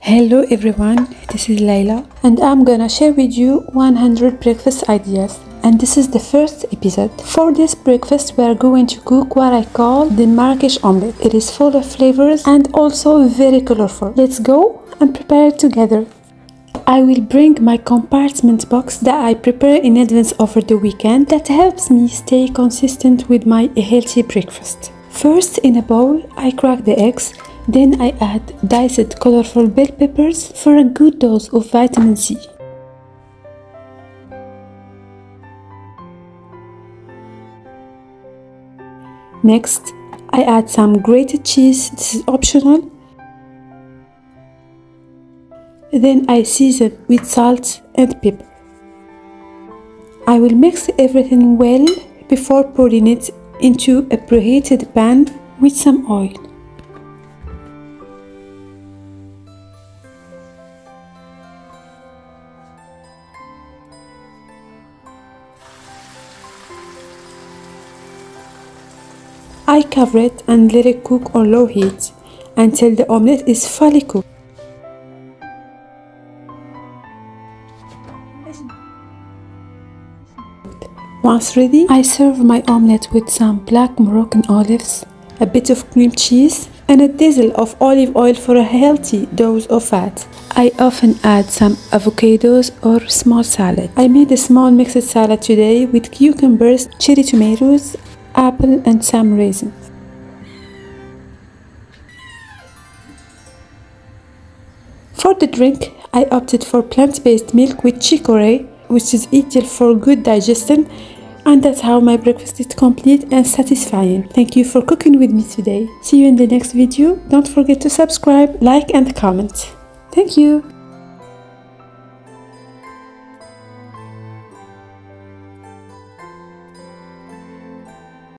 Hello everyone, this is Layla and I'm gonna share with you 100 breakfast ideas and this is the first episode. For this breakfast we are going to cook what I call the Marrakesh omelette. It is full of flavors and also very colorful. Let's go and prepare it together. I will bring my compartment box that I prepare in advance over the weekend that helps me stay consistent with my healthy breakfast. First in a bowl I crack the eggs then I add diced colorful bell peppers for a good dose of vitamin C. Next, I add some grated cheese, this is optional. Then I season with salt and pepper. I will mix everything well before pouring it into a preheated pan with some oil. I cover it and let it cook on low heat until the omelette is fully cooked. Once ready, I serve my omelette with some black Moroccan olives, a bit of cream cheese, and a drizzle of olive oil for a healthy dose of fat. I often add some avocados or small salad. I made a small mixed salad today with cucumbers, cherry tomatoes, apple and some raisins. For the drink, I opted for plant-based milk with chicory, which is ideal for good digestion and that's how my breakfast is complete and satisfying. Thank you for cooking with me today. See you in the next video. Don't forget to subscribe, like and comment. Thank you.